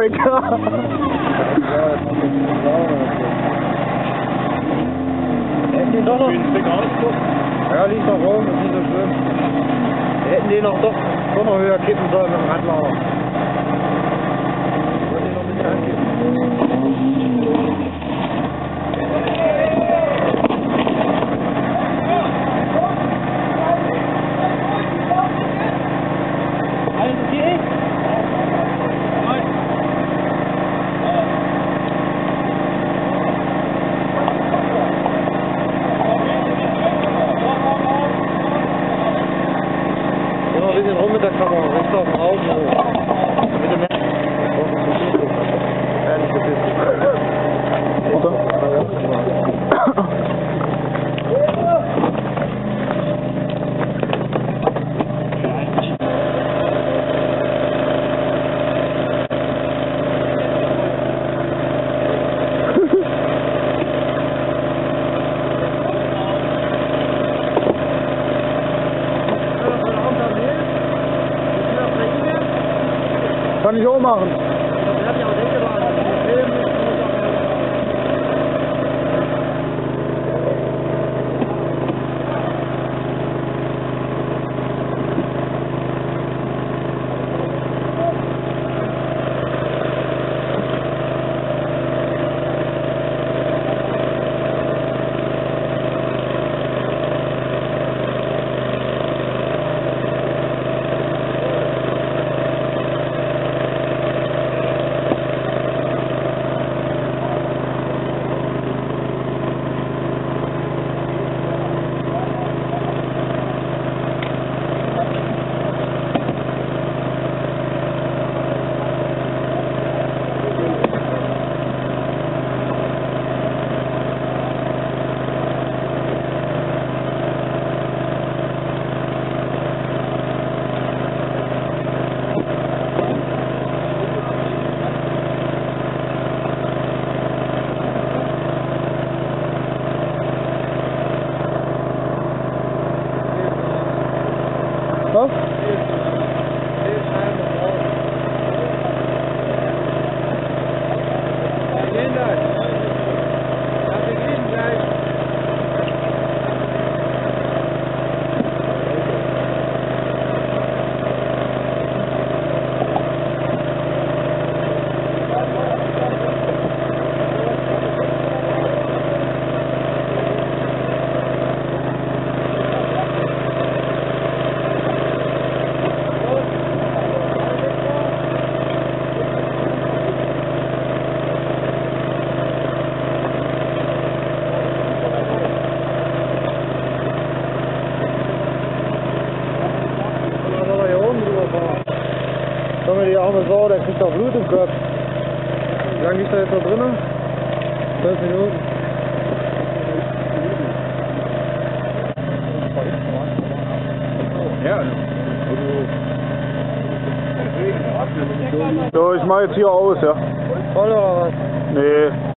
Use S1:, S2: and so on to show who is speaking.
S1: weg.
S2: Hätten die doch noch. Ja, liegt noch rum, ist nicht so schlimm. Hätten die noch doch, doch noch höher kippen sollen mit dem Radlauer. Wollen die noch ein bisschen ankippen? Ein bisschen rum mit der Kamera, rechts auf den Augen. Bitte mehr.
S1: Kann ich auch machen. Was?
S2: Junge, die arme Sau, der kriegt doch Blut im Kopf. Wie lange liegt er jetzt da drinnen? 12 Minuten. Ja,
S1: So, ich mach jetzt hier aus, ja.
S2: voll oder was?
S1: Nee.